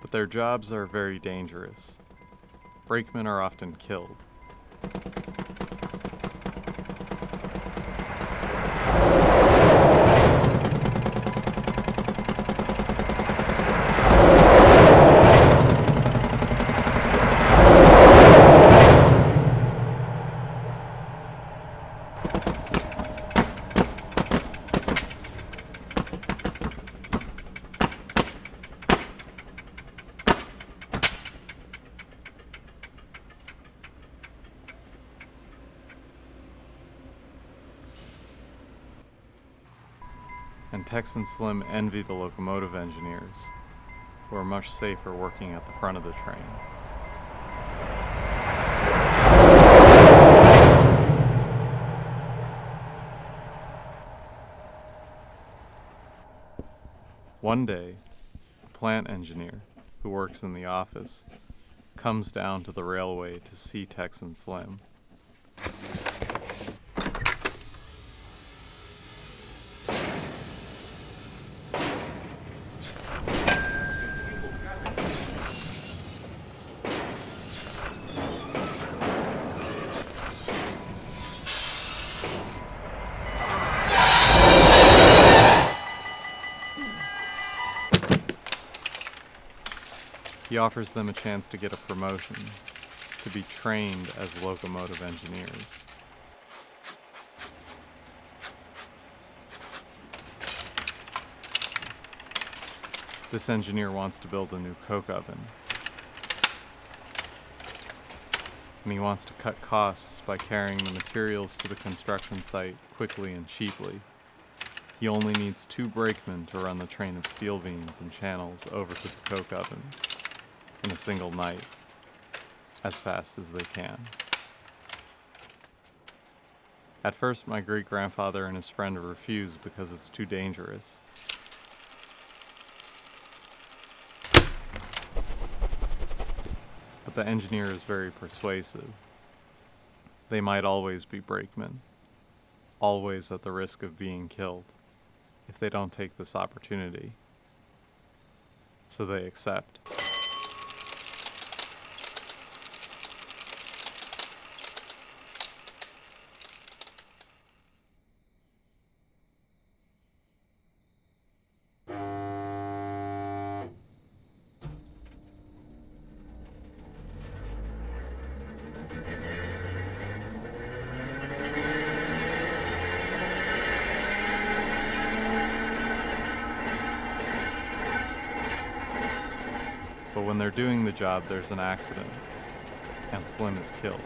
But their jobs are very dangerous. Brakemen are often killed. And Tex and Slim envy the locomotive engineers, who are much safer working at the front of the train. One day, a plant engineer who works in the office comes down to the railway to see Tex and Slim. He offers them a chance to get a promotion, to be trained as locomotive engineers. This engineer wants to build a new coke oven. And he wants to cut costs by carrying the materials to the construction site quickly and cheaply. He only needs two brakemen to run the train of steel beams and channels over to the coke ovens in a single night, as fast as they can. At first, my great grandfather and his friend refuse because it's too dangerous. But the engineer is very persuasive. They might always be brakemen, always at the risk of being killed if they don't take this opportunity. So they accept. But when they're doing the job, there's an accident, and Slim is killed.